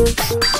you